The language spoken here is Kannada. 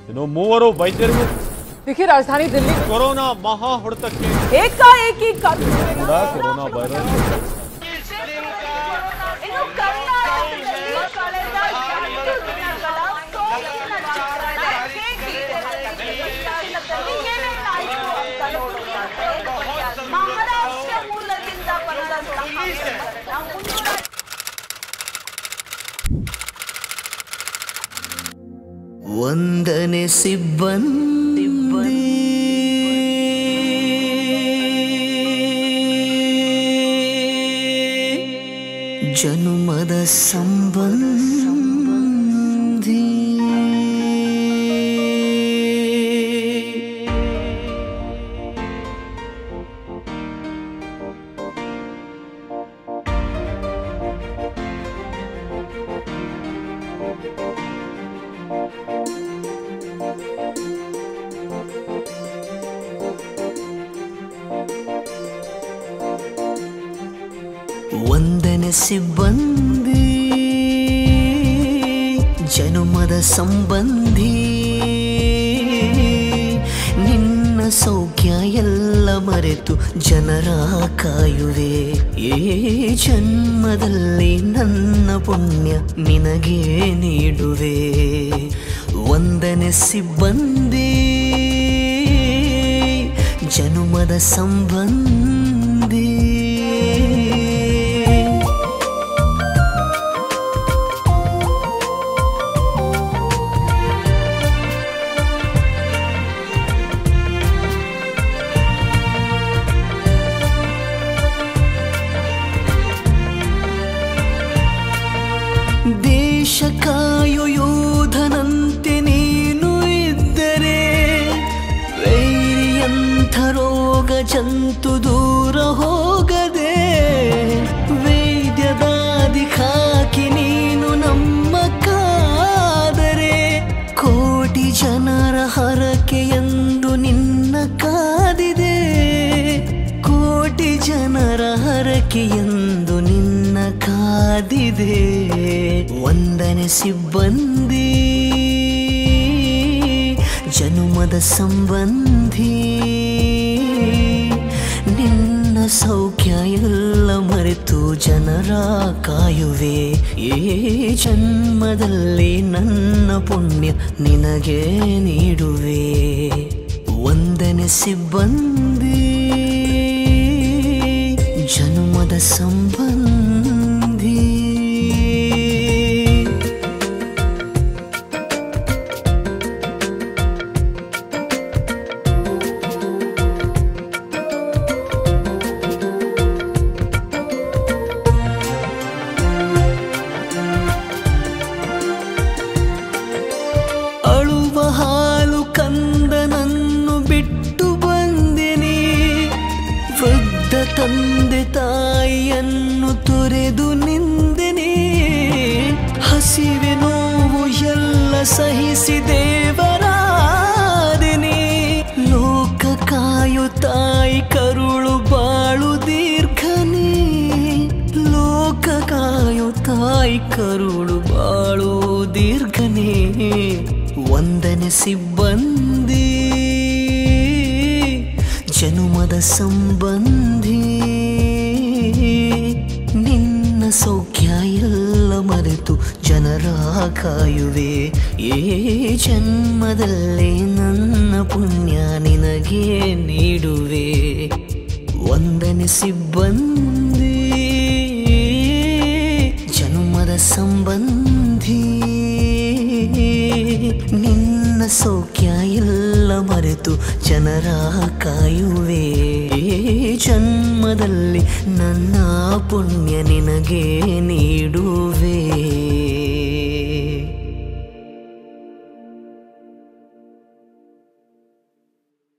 ಇನ್ನು ಮೂವರು ವೈದ್ಯರಿಗೂ देखिए राजधानी दिल्ली में ಕೊರೋನಾ ಮಹಾ ಹೊಡೆತಕ್ಕೆ एकाएकी कर्फ्यू ಕೂಡ ಕೊರೋನಾ ವೈರಸ್ ಇನ್ನು ಕರ್ನಾಟಕದಲ್ಲಿ ವಂದನೆ ಸಿಬ್ಬಂದಿ ಜನುಮದ ಸಂಬಂಧಿ ವಂದನೆ ಸಿಬ್ಬಂದಿ ಜನುಮದ ಸಂಬಂಧಿ. ನಿನ್ನ ಸೌಖ್ಯ ಎಲ್ಲ ಮರೆತು ಜನರ ಕಾಯುವೆ. ಏ ಜನ್ಮದಲ್ಲಿ ನನ್ನ ಪುಣ್ಯ ನಿನಗೆ ನೀಡುವೆ. ವಂದನೆ ಸಿಬ್ಬಂದಿ ಜನುಮದ ಸಂಬಂಧಿ. ಹರಕೆಯೆಂದು ನಿನ್ನ ಕಾದಿದೆ. ವಂದನೆ ಸಿಬ್ಬಂದಿ, ಜನುಮದ ಸಂಬಂಧಿ. ನಿನ್ನ ಸೌಖ್ಯ ಎಲ್ಲ ಮರೆತು ಜನರ ಕಾಯುವೆ. ಏ ಜನ್ಮದಲ್ಲಿ ನನ್ನ ಪುಣ್ಯ ನಿನಗೆ ನೀಡುವೆ. ವಂದನೆ ಸಿಬ್ಬಂದಿ. ತಾಯಿಯನ್ನು ತೊರೆದು ನಿಂದೆನೆ. ಹಸಿವೆ ನೋವು ಎಲ್ಲ ಸಹಿಸಿ ದೇವರಾದಿನಿ. ಲೋಕ ಕಾಯು ತಾಯಿ ಕರುಳು ಬಾಳು ದೀರ್ಘನಿ. ಲೋಕ ಕಾಯು ತಾಯಿ ಕರುಳು ಬಾಳು ದೀರ್ಘನೇ. ವಂದನೆ ಸಿಬ್ಬಂದಿ, ಜನುಮದ ಸಂಬಂಧಿ. ಸೌಖ್ಯ ಎಲ್ಲ ಮರೆತು ಜನರ ಕಾಯುವೆ. ಏ ಜನ್ಮದಲ್ಲೇ ನನ್ನ ಪುಣ್ಯ ನಿನಗೆ ನೀಡುವೆ. ವಂದನೆ ಸಿಬ್ಬಂದಿ, ಜನುಮದ ಸಂಬಂಧಿ. ನಿನ್ನ ಸೌಖ್ಯ ಎಲ್ಲ ಮರೆತು ಜನರ ಕಾಯುವೆ. ಜನ್ಮದಲ್ಲಿ ನನ್ನ ಪುಣ್ಯ ನಿನಗೆ ನೀಡುವೆ.